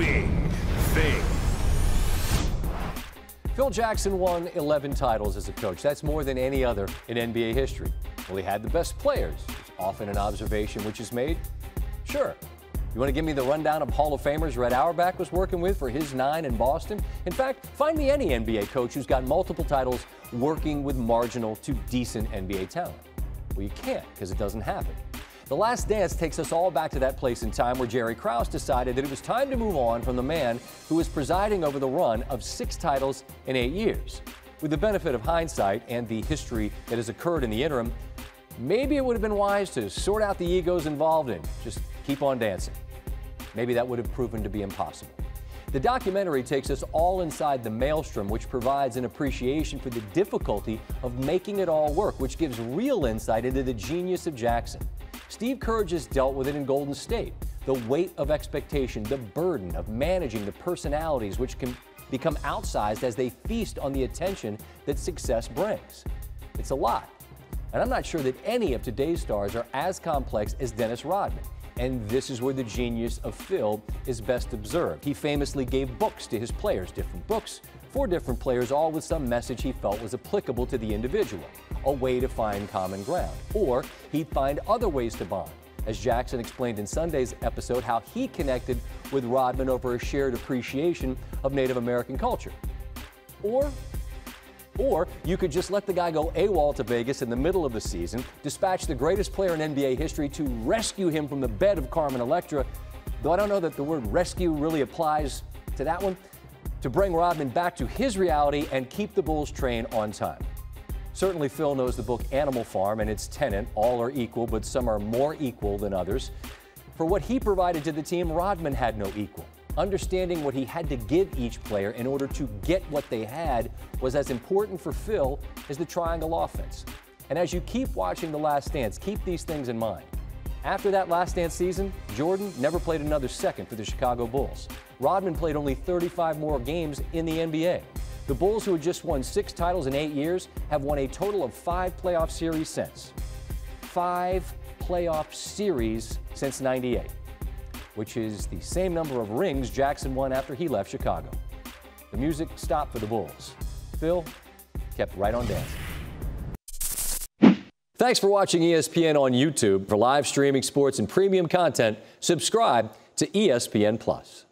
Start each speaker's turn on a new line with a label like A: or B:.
A: big thing.
B: Phil Jackson won 11 titles as a coach. That's more than any other in NBA history. Well, he had the best players. It's often an observation which is made. Sure. You want to give me the rundown of Hall of Famers Red Auerbach was working with for his nine in Boston? In fact, find me any NBA coach who's got multiple titles working with marginal to decent NBA talent. Well, you can't because it doesn't happen. The Last Dance takes us all back to that place in time where Jerry Krause decided that it was time to move on from the man who was presiding over the run of six titles in eight years. With the benefit of hindsight and the history that has occurred in the interim, maybe it would have been wise to sort out the egos involved and just keep on dancing. Maybe that would have proven to be impossible. The documentary takes us all inside the maelstrom, which provides an appreciation for the difficulty of making it all work, which gives real insight into the genius of Jackson. Steve Kerr has dealt with it in Golden State. The weight of expectation, the burden of managing the personalities which can become outsized as they feast on the attention that success brings. It's a lot. And I'm not sure that any of today's stars are as complex as Dennis Rodman. And this is where the genius of Phil is best observed. He famously gave books to his players, different books for different players, all with some message he felt was applicable to the individual, a way to find common ground. Or he'd find other ways to bond. As Jackson explained in Sunday's episode, how he connected with Rodman over a shared appreciation of Native American culture. Or or you could just let the guy go AWOL to Vegas in the middle of the season, dispatch the greatest player in NBA history to rescue him from the bed of Carmen Electra, though I don't know that the word rescue really applies to that one, to bring Rodman back to his reality and keep the Bulls train on time. Certainly, Phil knows the book Animal Farm and its tenant, all are equal, but some are more equal than others. For what he provided to the team, Rodman had no equal. Understanding what he had to give each player in order to get what they had was as important for Phil as the triangle offense. And as you keep watching The Last Dance, keep these things in mind. After that Last Dance season, Jordan never played another second for the Chicago Bulls. Rodman played only 35 more games in the NBA. The Bulls, who had just won six titles in eight years, have won a total of five playoff series since. Five playoff series since 98 which is the same number of rings Jackson won after he left Chicago. The music stopped for the Bulls. Phil kept right on dancing. Thanks for watching ESPN on YouTube. For live streaming sports and premium content, subscribe to ESPN Plus.